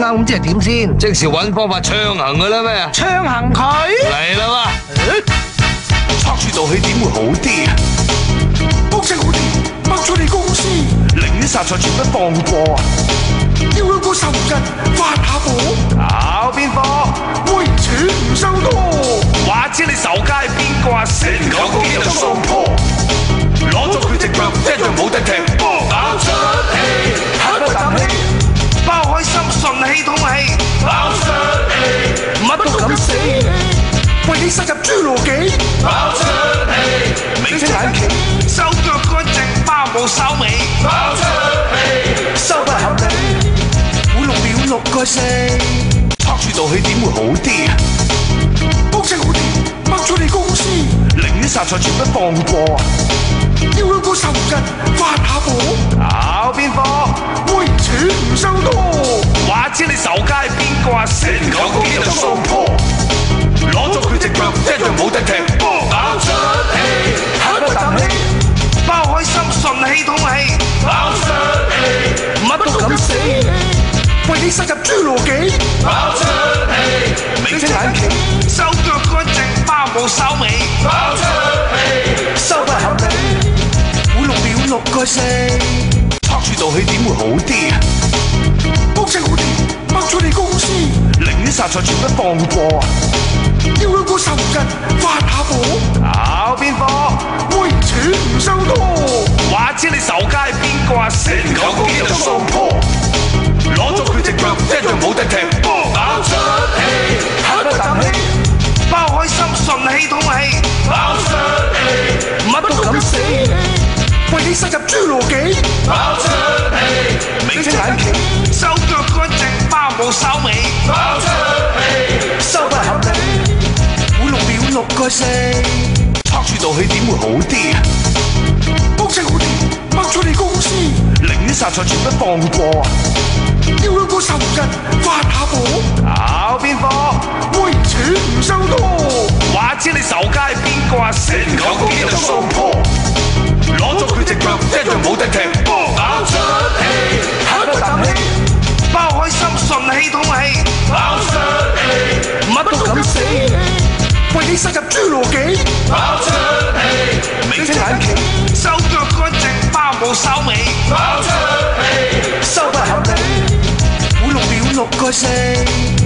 啱咁即系点先？即时搵方法畅行噶啦咩？畅行佢嚟啦嘛！拆住道起点会好啲，剥出好啲，剥出你公司，宁愿杀错，绝不放过啊！要香我手入发下火，好边科？挥拳唔收刀，话知你受街边个啊，成个公司就上坡，攞咗佢只脚，遮住冇得踢波。深入侏罗纪，跑出气，眯起眼睛，手脚干净，包冇手尾，跑出气，收不合理，每六秒六个四，拍住道气点会好啲，工程好啲，掹出你公司，宁愿杀错绝不放过啊，要我十日发下火，边变威会唔收多。塞入侏罗纪，跑出气，眯起眼睛，手脚干净，包冇骚尾，跑出气，收不合理，古六秒六个四，测住道气点会好啲。摸出好啲，摸出你公司，宁愿杀菜，全不放过。要向我杀红人，发下火，搞边科，喂。一样冇得踢，跑出气，睇得淡气，包开心顺气通气，跑出气，乜都敢死，为你塞入侏罗纪，跑出气，眯起眼奇，手脚干净包冇骚尾。跑出气，收不合理，五六秒六个四，托住道气点会好啲，帮清好啲，崩出你公司，宁愿杀错，绝不放过。啊！要个仇人发下火？搞边个？为钱唔收多。话知你仇街系边个啊？成头公鸡都丧破，攞咗佢只脚，一样冇得踢。波。爆出气，吸一啖气，包开心顺气通气。爆出气，乜都敢死气，为你深入侏罗纪。爆几。say